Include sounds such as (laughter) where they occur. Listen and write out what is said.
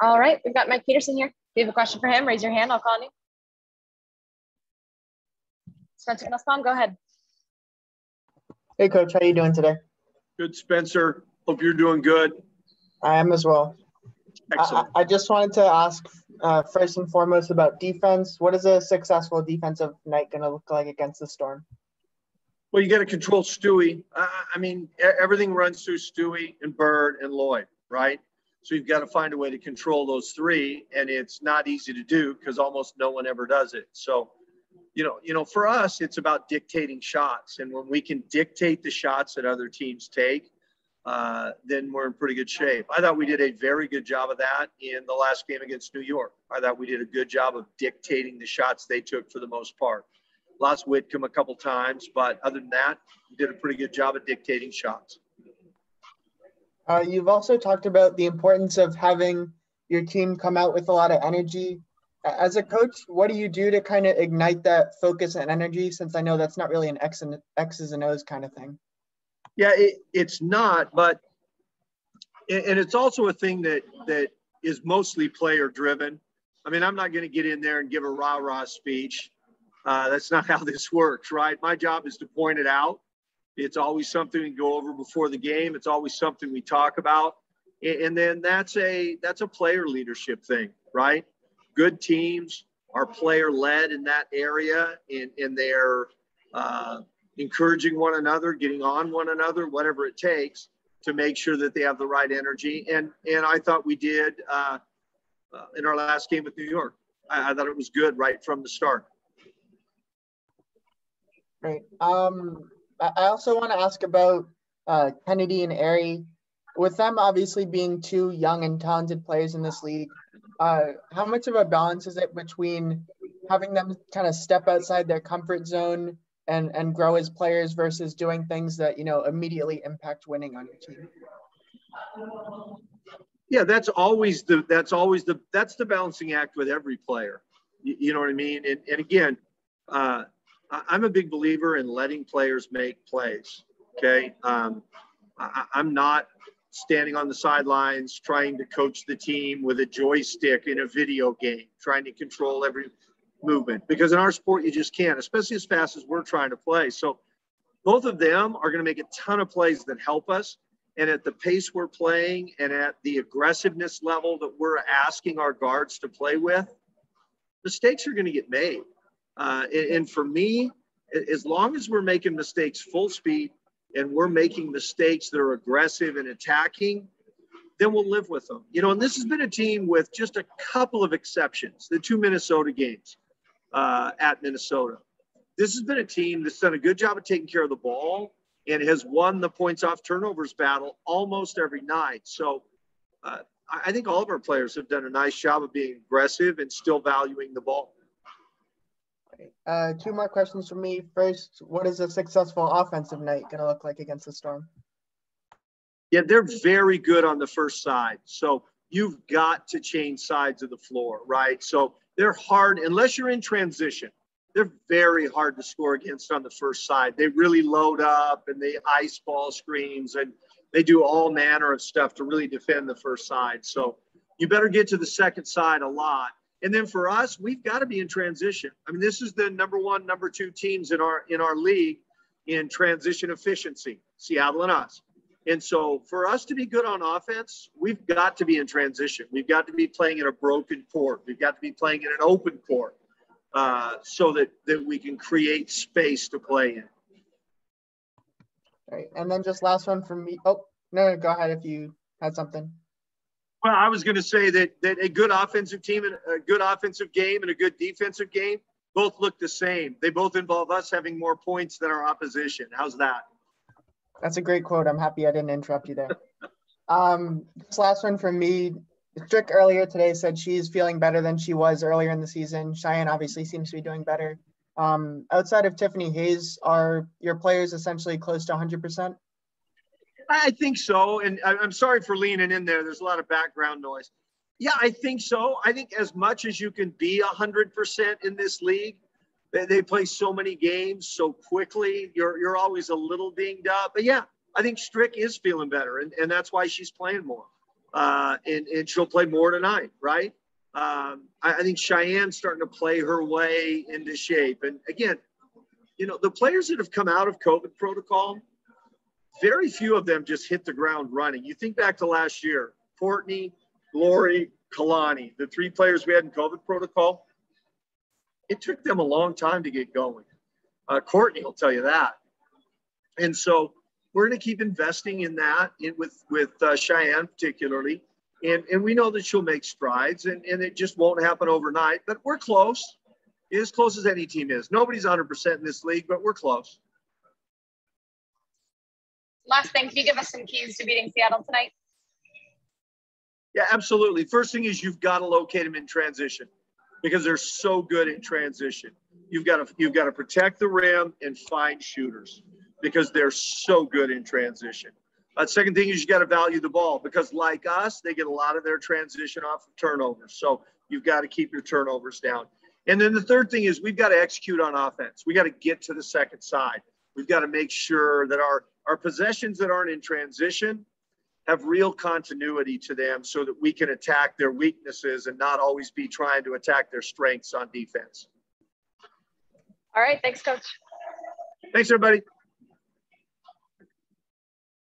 All right, we've got Mike Petersen here. If you have a question for him, raise your hand. I'll call on you. Spencer Nussbaum, go ahead. Hey, Coach. How are you doing today? Good, Spencer. Hope you're doing good. I am as well. Excellent. I, I just wanted to ask uh, first and foremost about defense. What is a successful defensive night going to look like against the Storm? Well, you got to control Stewie. Uh, I mean, everything runs through Stewie and Bird and Loyd, right? So you've got to find a way to control those three, and it's not easy to do because almost no one ever does it. So, you know, you know, for us, it's about dictating shots, and when we can dictate the shots that other teams take, uh, then we're in pretty good shape. I thought we did a very good job of that in the last game against New York. I thought we did a good job of dictating the shots they took for the most part. Lost Whitcomb a couple times, but other than that, we did a pretty good job of dictating shots. Uh, you've also talked about the importance of having your team come out with a lot of energy. As a coach, what do you do to kind of ignite that focus and energy? Since I know that's not really an X and X's and O's kind of thing. Yeah, it, it's not, but and it's also a thing that that is mostly player driven. I mean, I'm not going to get in there and give a rah rah speech. Uh, that's not how this works, right? My job is to point it out. It's always something we go over before the game. It's always something we talk about, and then that's a that's a player leadership thing, right? Good teams are player led in that area, and and they're uh, encouraging one another, getting on one another, whatever it takes to make sure that they have the right energy. And and I thought we did uh, uh, in our last game with New York. I, I, thought it was good right from the start. Great. Um, I also want to ask about uh, Chennedy and Aari. With them obviously being two young and talented players in this league, uh, how much of a balance is it between having them kind of step outside their comfort zone and and grow as players versus doing things that you know immediately impact winning on your team? Yeah that's always the that's always the that's the balancing act with every player. You, you know what i mean? And, and again uh, i'm a big believer in letting players make plays okay um, I, i'm not standing on the sidelines trying to coach the team with a joystick in a video game trying to control every movement because in our sport you just can't, especially as fast as we're trying to play. So both of them are going to make a ton of plays that help us. And at the pace we're playing and at the aggressiveness level that we're asking our guards to play with, mistakes are going to get made. Uh, and, and for me, as long as we're making mistakes full speed and we're making mistakes that are aggressive and attacking, then we'll live with them. You know, and this has been a team with just a couple of exceptions, the two Minnesota games uh, at Minnesota. This has been a team that's done a good job of taking care of the ball and has won the points off turnovers battle almost every night. So uh, I think all of our players have done a nice job of being aggressive and still valuing the ball. Uh, two more questions from me. First, what is a successful offensive night going to look like against the Storm? Yeah, they're very good on the first side. So you've got to change sides of the floor, right? So they're hard unless you're in transition. They're very hard to score against on the first side. They really load up and they ice ball screens and they do all manner of stuff to really defend the first side. So you better get to the second side a lot. And then for us, we've got to be in transition. I mean, this is the number one, number two teams in our in our league in transition efficiency, Seattle and us. And so for us to be good on offense, we've got to be in transition. We've got to be playing in a broken court. We've got to be playing in an open court uh, so that, that we can create space to play in. All right. And then just last one from me. Oh, no, no, go ahead if you had something. Well, I was going to say that, that a good offensive team and a good offensive game and a good defensive game both look the same. They both involve us having more points than our opposition. How's that? That's a great quote. I'm happy I didn't interrupt you there. (laughs) Um, this last one from me. Strick earlier today said she's feeling better than she was earlier in the season. Cheyenne obviously seems to be doing better. Um, outside of Tiffany Hayes, are your players essentially close to 100%? I think so. And I'm sorry for leaning in there. There's a lot of background noise. Yeah, I think so. I think as much as you can be 100% in this league, they, play so many games so quickly. You're you're always a little dinged up. But yeah, I think Strick is feeling better, and, and that's why she's playing more. uh, and, and she'll play more tonight, right? Um, I, I think Cheyenne's starting to play her way into shape. And again, you know, the players that have come out of COVID protocol, very few of them just hit the ground running. You think back to last year, Courtney, Glory, Kalani, the three players we had in COVID protocol, it took them a long time to get going. Uh, Courtney will tell you that. And so we're going to keep investing in that in, with, with uh, Cheyenne particularly. And, and we know that she'll make strides and, and it just won't happen overnight, but we're close. As close as any team is. Nobody's 100% in this league, but we're close. Last thing, can you give us some keys to beating Seattle tonight? Yeah, absolutely. First thing is you've got to locate them in transition because they're so good in transition. You've got to you've got to protect the rim and find shooters because they're so good in transition. Uh, second thing is you've got to value the ball because like us, they get a lot of their transition off of turnovers. So you've got to keep your turnovers down. And then the third thing is we've got to execute on offense. We got to get to the second side. We've got to make sure that our our possessions that aren't in transition have real continuity to them so that we can attack their weaknesses and not always be trying to attack their strengths on defense. All right. Thanks, coach. Thanks, everybody.